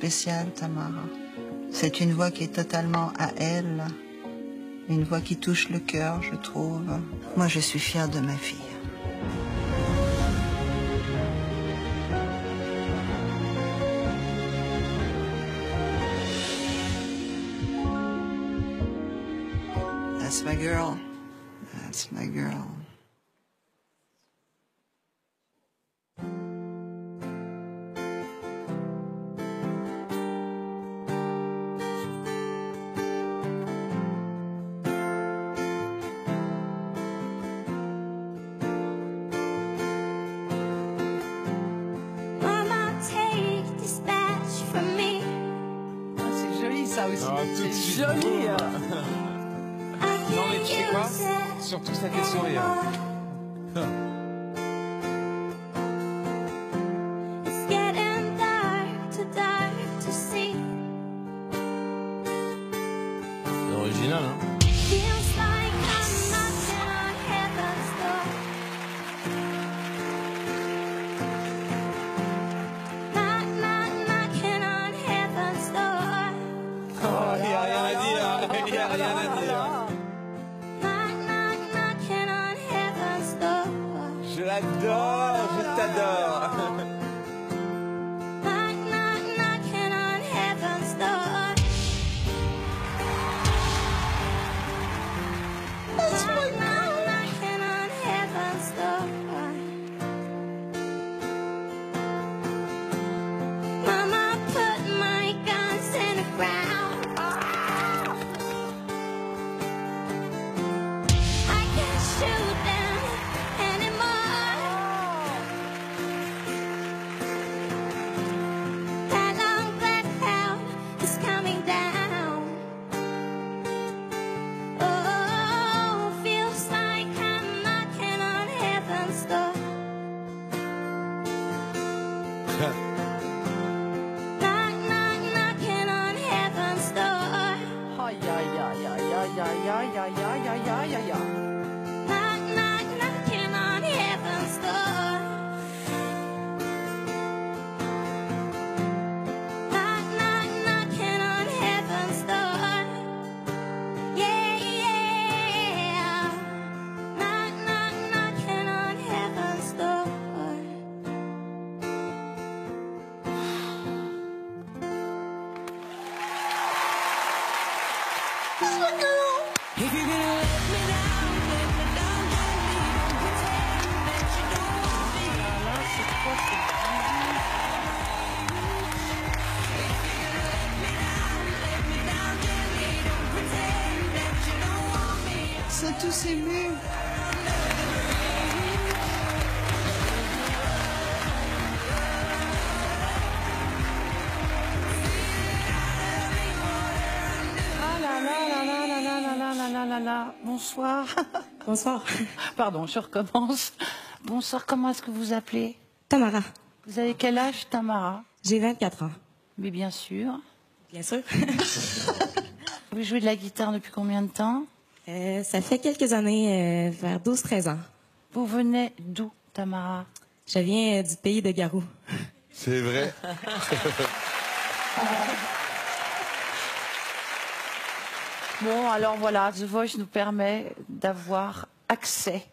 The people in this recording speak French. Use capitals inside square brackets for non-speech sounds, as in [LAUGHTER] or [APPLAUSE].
spéciale, Tamara. C'est une voix qui est totalement à elle. Une voix qui touche le cœur, je trouve. Moi, je suis fière de ma fille. That's my girl. That's my girl. Ça aussi. Ah, tout de c'est suite. joli. I Non, mais tu sais can't quoi? Surtout ça fait sourire. [LAUGHS] the knock, knock, knocking on heaven's door. Hi, yeah, yeah, yeah, yeah, yeah, yeah, yeah, yeah, yeah, yeah. C'est tous ces murs. Là là là. Bonsoir. [LAUGHS] Bonsoir. Pardon, je recommence. Bonsoir, comment est-ce que vous appelez? Tamara, Vous avez quel âge, Tamara? J'ai 24 ans. Mais bien sûr. Bien sûr. [LAUGHS] Vous jouez de la guitare depuis combien de temps? Euh, ça fait quelques années, euh, vers 12-13 ans. Vous venez d'où, Tamara? Je viens euh, du pays de Garou. C'est vrai. [LAUGHS] Bon, alors voilà, The Voice nous permet d'avoir accès